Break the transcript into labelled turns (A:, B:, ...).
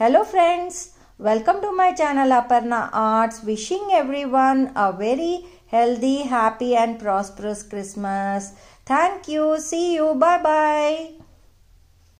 A: Hello friends, welcome to my channel Aparna Arts. Wishing everyone a very healthy, happy and prosperous Christmas. Thank you. See you. Bye bye.